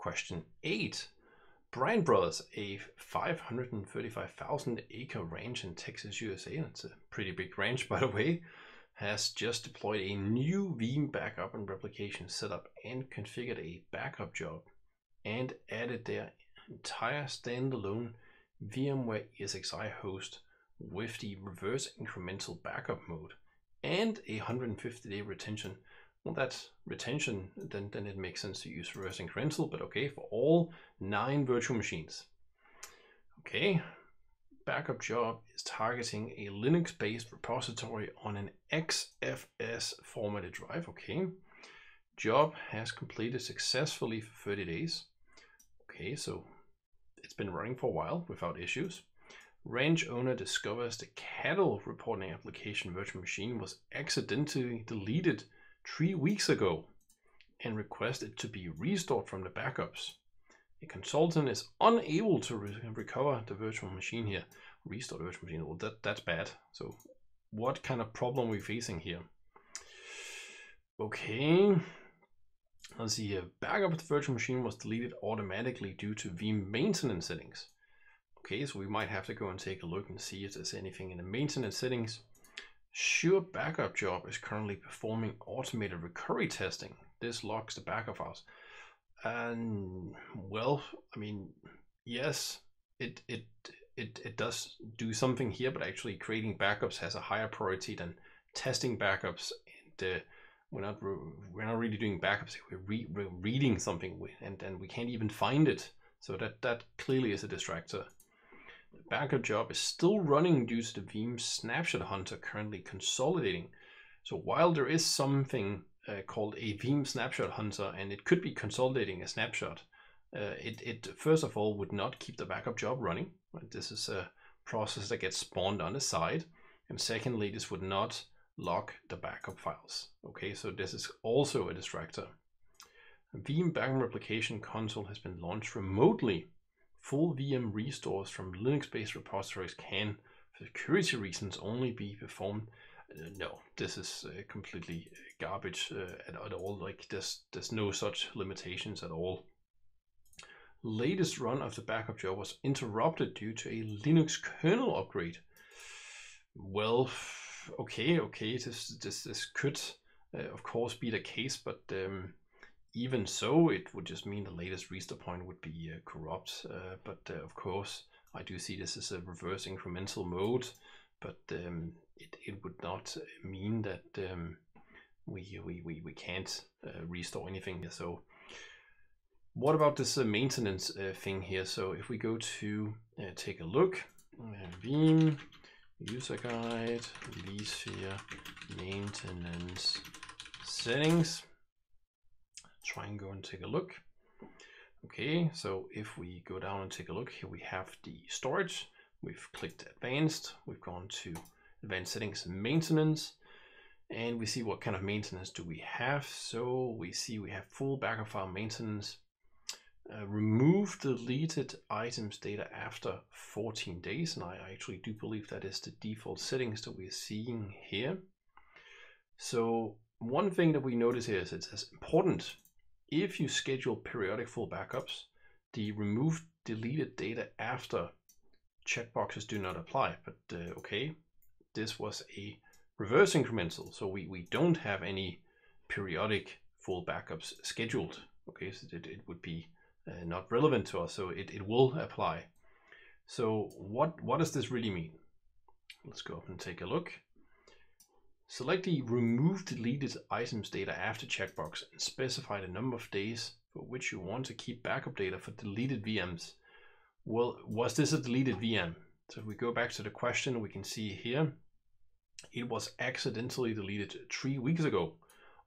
Question 8. Bryan Brothers, a 535,000 acre ranch in Texas, USA, and it's a pretty big ranch by the way, has just deployed a new Veeam backup and replication setup and configured a backup job and added their entire standalone VMware ESXi host with the reverse incremental backup mode and a 150 day retention. Well, that's retention, then, then it makes sense to use reverse incremental, but okay, for all nine virtual machines. Okay, backup job is targeting a Linux-based repository on an XFS formatted drive. Okay, job has completed successfully for 30 days. Okay, so it's been running for a while without issues. Ranch owner discovers the cattle reporting application virtual machine was accidentally deleted three weeks ago and requested to be restored from the backups. A consultant is unable to re recover the virtual machine here. Restore the virtual machine, well that, that's bad. So what kind of problem are we facing here? Okay, let's see here. Backup of the virtual machine was deleted automatically due to Veeam maintenance settings. Okay, so we might have to go and take a look and see if there's anything in the maintenance settings. SureBackup job is currently performing automated recovery testing. This logs the backup files. And well, I mean, yes, it it it it does do something here, but actually creating backups has a higher priority than testing backups. And uh, we're not we're not really doing backups. We're, re we're reading something, and and we can't even find it. So that that clearly is a distractor. The backup job is still running due to the Veeam Snapshot Hunter currently consolidating. So while there is something uh, called a Veeam Snapshot Hunter and it could be consolidating a snapshot, uh, it, it first of all would not keep the backup job running. This is a process that gets spawned on the side. And secondly, this would not lock the backup files. Okay, so this is also a distractor. Veeam Backup Replication Console has been launched remotely Full VM restores from Linux-based repositories can, for security reasons, only be performed. Uh, no, this is uh, completely uh, garbage uh, at, at, all. Like there's there's no such limitations at all. Latest run of the backup job was interrupted due to a Linux kernel upgrade. Well, okay, okay, this this this could uh, of course be the case, but um, even so, it would just mean the latest restore point would be uh, corrupt. Uh, but uh, of course, I do see this as a reverse incremental mode, but um, it, it would not mean that um, we, we, we, we can't uh, restore anything. So what about this uh, maintenance uh, thing here? So if we go to take a look, Veeam user guide, vSphere maintenance settings try and go and take a look. Okay, so if we go down and take a look, here we have the storage. We've clicked advanced, we've gone to advanced settings and maintenance, and we see what kind of maintenance do we have. So we see we have full backup file maintenance, uh, remove deleted items data after 14 days, and I actually do believe that is the default settings that we're seeing here. So one thing that we notice here is it's as important if you schedule periodic full backups, the remove deleted data after checkboxes do not apply. But uh, okay, this was a reverse incremental, so we, we don't have any periodic full backups scheduled. Okay, so it, it would be uh, not relevant to us, so it, it will apply. So what, what does this really mean? Let's go up and take a look. Select the Remove Deleted Items data after checkbox and specify the number of days for which you want to keep backup data for deleted VMs. Well, was this a deleted VM? So if we go back to the question, we can see here, it was accidentally deleted three weeks ago,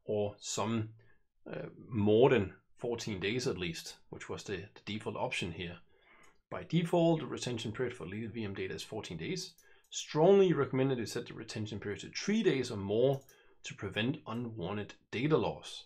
or some uh, more than 14 days at least, which was the, the default option here. By default, the retention period for deleted VM data is 14 days strongly recommended to set the retention period to three days or more to prevent unwanted data loss.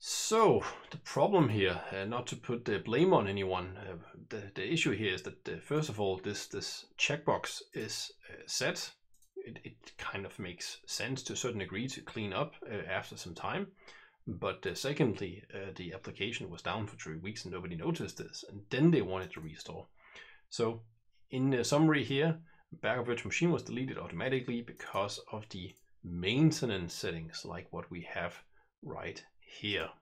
So the problem here, uh, not to put the blame on anyone, uh, the, the issue here is that uh, first of all, this, this checkbox is uh, set. It, it kind of makes sense to a certain degree to clean up uh, after some time. But uh, secondly, the application was down for three weeks and nobody noticed this, and then they wanted to restore. So in the summary here, backup virtual machine was deleted automatically because of the maintenance settings like what we have right here.